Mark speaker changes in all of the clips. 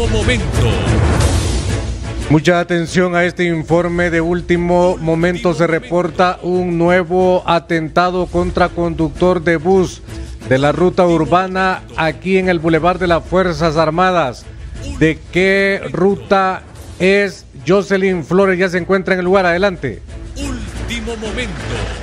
Speaker 1: Último momento.
Speaker 2: Mucha atención a este informe de último momento. Se reporta un nuevo atentado contra conductor de bus de la ruta urbana aquí en el Boulevard de las Fuerzas Armadas. ¿De qué ruta es Jocelyn Flores? Ya se encuentra en el lugar. Adelante.
Speaker 1: Último momento.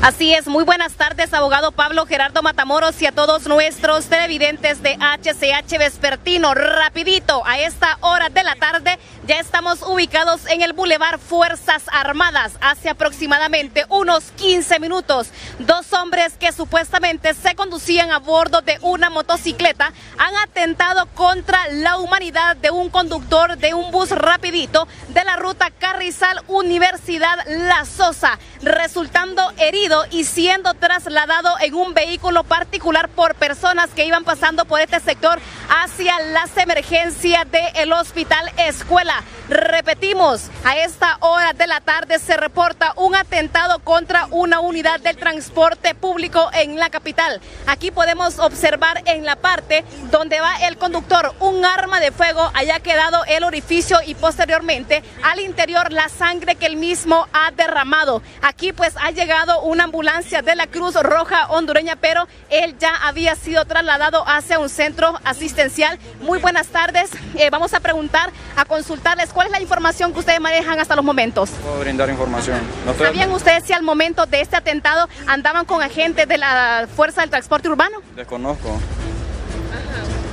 Speaker 3: Así es, muy buenas tardes, abogado Pablo Gerardo Matamoros y a todos nuestros televidentes de HCH Vespertino. Rapidito, a esta hora de la tarde ya estamos ubicados en el Boulevard Fuerzas Armadas. Hace aproximadamente unos 15 minutos, dos hombres que supuestamente se conducían a bordo de una motocicleta han atentado contra la humanidad de un conductor de un bus rapidito de la ruta Carrizal Universidad La Sosa, resultando herido y siendo trasladado en un vehículo particular por personas que iban pasando por este sector hacia las emergencias del hospital escuela. Repetimos, a esta hora de la tarde se reporta un atentado contra una unidad del transporte público en la capital. Aquí podemos observar en la parte donde va el conductor un arma de fuego, haya quedado el orificio y posteriormente al interior la sangre que él mismo ha derramado. Aquí pues ha llegado una ambulancia de la Cruz Roja hondureña, pero él ya había sido trasladado hacia un centro asistencial. Muy buenas tardes. Eh, vamos a preguntar, a consultarles cuál es la información que ustedes manejan hasta los momentos.
Speaker 4: Puedo brindar información. No estoy-
Speaker 3: ¿Sabían ustedes si al momento de este atentado andaban con agentes de la Fuerza del Transporte Urbano?
Speaker 4: Desconozco.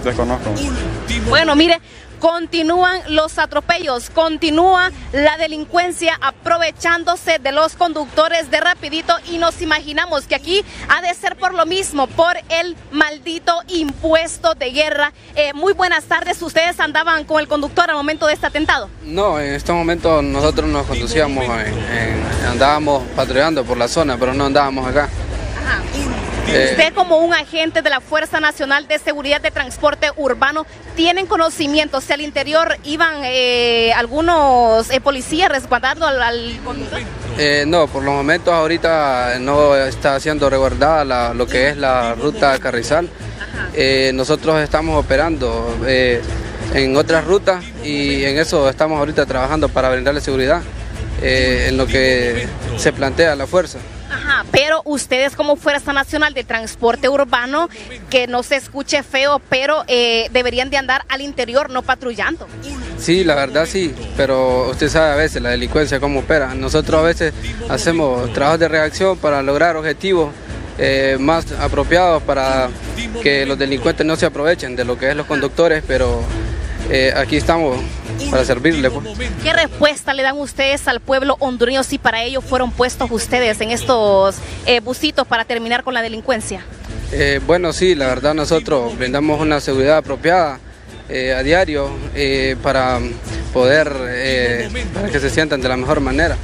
Speaker 4: Desconozco.
Speaker 3: Bueno, mire, continúan los atropellos, continúa la delincuencia aprovechándose de los conductores de rapidito y nos imaginamos que aquí ha de ser por lo mismo, por el maldito impuesto de guerra. Eh, muy buenas tardes, ustedes andaban con el conductor al momento de este atentado.
Speaker 5: No, en este momento nosotros nos conducíamos, en- en- andábamos patrullando por la zona, pero no andábamos acá. Eh,
Speaker 3: Usted como un agente de la Fuerza Nacional de Seguridad de Transporte Urbano, ¿tienen conocimiento si al interior iban eh, algunos eh, policías resguardando al, al conductor?
Speaker 5: no, por los momentos ahorita no está siendo resguardada la- lo que es la ruta Carrizal. Nosotros estamos operando en otras rutas y en eso estamos ahorita trabajando para brindarle seguridad en lo que se plantea la fuerza.
Speaker 3: Pero ustedes como Fuerza Nacional de Transporte Urbano, que no se escuche feo, pero eh, deberían de andar al interior, no patrullando.
Speaker 5: Sí, la verdad sí, pero usted sabe a veces la delincuencia cómo opera. Nosotros a veces hacemos trabajos de reacción para lograr objetivos eh, más apropiados para que los delincuentes no se aprovechen de lo que es los conductores, pero eh, aquí estamos para servirle. pues.
Speaker 3: ¿Qué respuesta le dan ustedes al pueblo hondureño si para ello fueron puestos ustedes en estos eh, busitos para terminar con la delincuencia?
Speaker 5: Eh, bueno, sí, la verdad nosotros brindamos una seguridad apropiada a diario para poder, para que se sientan de la mejor manera.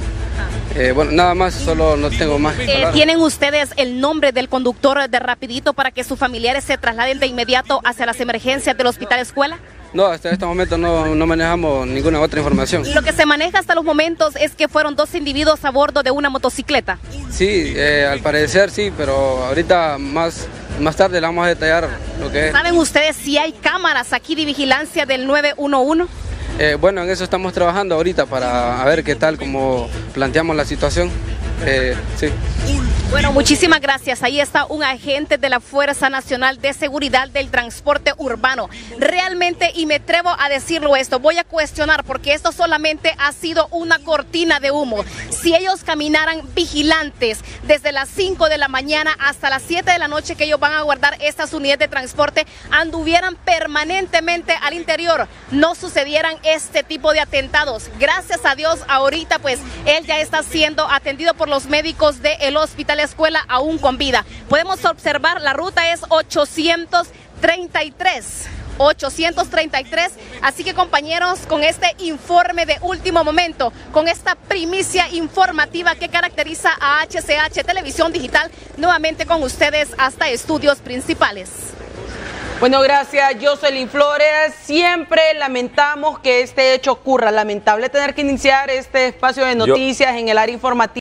Speaker 5: Eh, bueno, nada más, solo no tengo más que
Speaker 3: Eh. ¿Tienen ustedes el nombre del conductor de Rapidito para que sus familiares se trasladen de inmediato hacia las emergencias del hospital escuela?
Speaker 5: No, hasta este momento no, no manejamos ninguna otra información.
Speaker 3: Lo que se maneja hasta los momentos es que fueron dos individuos a bordo de una motocicleta.
Speaker 5: Sí, eh, al parecer sí, pero ahorita más, más tarde le vamos a detallar lo que es.
Speaker 3: ¿Saben ustedes si hay cámaras aquí de vigilancia del 911?
Speaker 5: Eh, bueno, en eso estamos trabajando ahorita para ver qué tal, como planteamos la situación. Eh, sí.
Speaker 3: Bueno, muchísimas gracias. Ahí está un agente de la Fuerza Nacional de Seguridad del Transporte Urbano. Realmente, y me atrevo a decirlo esto, voy a cuestionar porque esto solamente ha sido una cortina de humo. Si ellos caminaran vigilantes desde las 5 de la mañana hasta las 7 de la noche que ellos van a guardar estas unidades de transporte, anduvieran permanentemente al interior, no sucedieran este tipo de atentados. Gracias a Dios, ahorita pues él ya está siendo atendido por los médicos del Hospital Escuela aún con vida. Podemos observar, la ruta es 833. 833. Así que compañeros, con este informe de último momento, con esta primicia informativa que caracteriza a HCH Televisión Digital, nuevamente con ustedes hasta estudios principales.
Speaker 6: Bueno, gracias Jocelyn Flores. Siempre lamentamos que este hecho ocurra. Lamentable tener que iniciar este espacio de noticias en el área informativa.